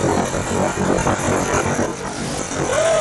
Oh, my God.